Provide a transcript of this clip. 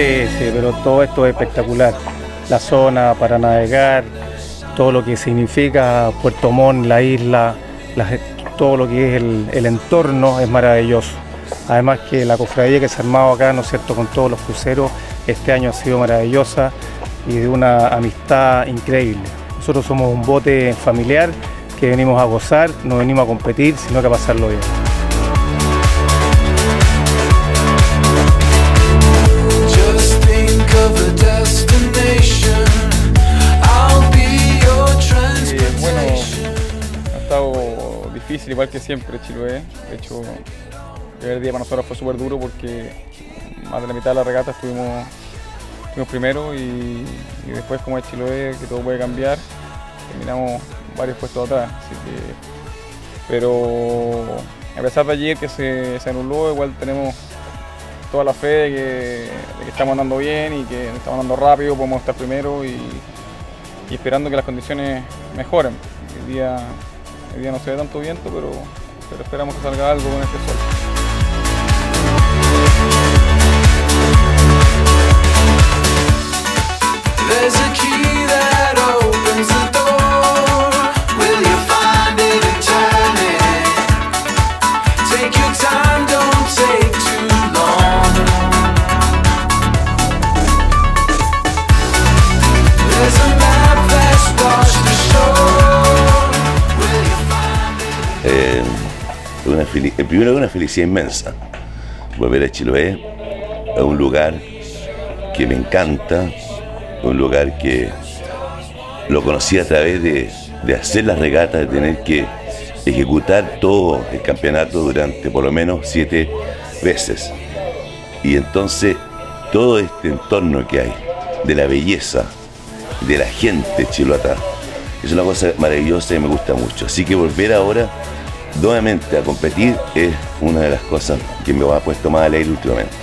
Sí, pero todo esto es espectacular. La zona para navegar, todo lo que significa Puerto Montt, la isla, todo lo que es el, el, entorno es maravilloso. Además que la cofradía que se ha armado acá, ¿no es cierto?, con todos los cruceros, este año ha sido maravillosa y de una amistad increíble. Nosotros somos un bote familiar que venimos a gozar, no venimos a competir, sino que a pasarlo bien. Difícil, igual que siempre Chiloé. De hecho, el primer día para nosotros fue súper duro porque más de la mitad de la regata estuvimos, estuvimos primero y, después como es Chiloé, que todo puede cambiar, terminamos varios puestos atrás. pero a pesar de ayer que se, se, anuló, igual tenemos toda la fe de que, estamos andando bien y que estamos andando rápido, podemos estar primero y, esperando que las condiciones mejoren. El día Hoy día no se ve tanto viento, pero, pero esperamos que salga algo con este sol. Una primero una felicidad inmensa volver a Chiloé, a un lugar que me encanta, un lugar que lo conocí a través de, de hacer las regatas, de tener que ejecutar todo el campeonato durante por lo menos siete veces. Y entonces todo este entorno que hay, de la belleza, de la gente chiloata, es una cosa maravillosa y me gusta mucho. Así que volver ahora nuevamente a competir es una de las cosas que me ha puesto más alegre últimamente.